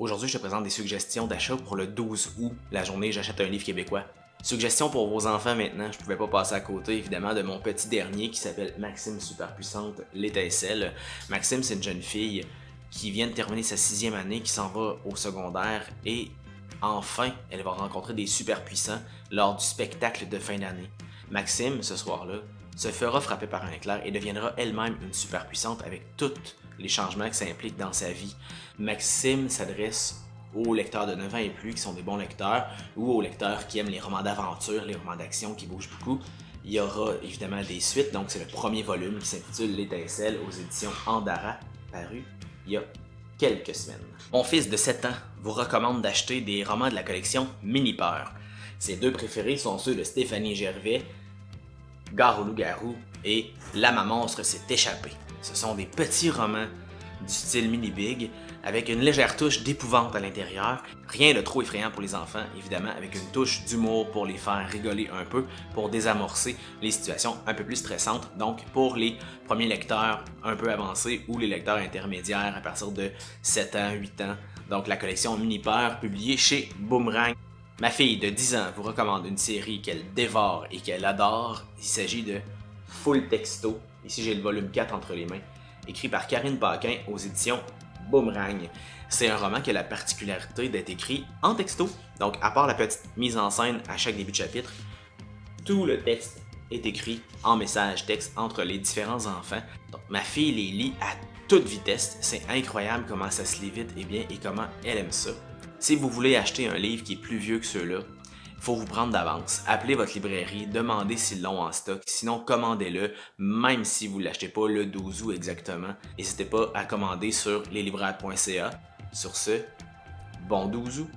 Aujourd'hui, je te présente des suggestions d'achat pour le 12 août, la journée J'achète un livre québécois. Suggestion pour vos enfants maintenant, je pouvais pas passer à côté évidemment de mon petit dernier qui s'appelle Maxime Superpuissante l'étincelle. Maxime, c'est une jeune fille qui vient de terminer sa sixième année, qui s'en va au secondaire et enfin, elle va rencontrer des super puissants lors du spectacle de fin d'année. Maxime, ce soir-là, se fera frapper par un éclair et deviendra elle-même une super puissante avec tous les changements que ça implique dans sa vie. Maxime s'adresse aux lecteurs de 9 ans et plus qui sont des bons lecteurs ou aux lecteurs qui aiment les romans d'aventure, les romans d'action qui bougent beaucoup. Il y aura évidemment des suites, donc c'est le premier volume qui s'intitule L'étincelle aux éditions Andara, paru il y a quelques semaines. Mon fils de 7 ans vous recommande d'acheter des romans de la collection Mini Peur. Ses deux préférés sont ceux de Stéphanie Gervais, Gare au loup-garou et L'âme monstre s'est échappée. Ce sont des petits romans du style mini big avec une légère touche d'épouvante à l'intérieur. Rien de trop effrayant pour les enfants, évidemment, avec une touche d'humour pour les faire rigoler un peu, pour désamorcer les situations un peu plus stressantes. Donc, pour les premiers lecteurs un peu avancés ou les lecteurs intermédiaires à partir de 7 ans, 8 ans. Donc, la collection Mini Peur publiée chez Boomerang. Ma fille de 10 ans vous recommande une série qu'elle dévore et qu'elle adore. Il s'agit de Full Texto. Ici, j'ai le volume 4 entre les mains, écrit par Karine Paquin aux éditions Boomerang. C'est un roman qui a la particularité d'être écrit en texto. Donc, à part la petite mise en scène à chaque début de chapitre, tout le texte est écrit en message texte entre les différents enfants. Donc, ma fille les lit à toute vitesse. C'est incroyable comment ça se lit vite et bien et comment elle aime ça. Si vous voulez acheter un livre qui est plus vieux que ceux-là, il faut vous prendre d'avance. Appelez votre librairie, demandez s'ils l'ont en stock. Sinon, commandez-le, même si vous ne l'achetez pas le 12 août exactement. N'hésitez pas à commander sur leslibraires.ca. Sur ce, bon 12 août!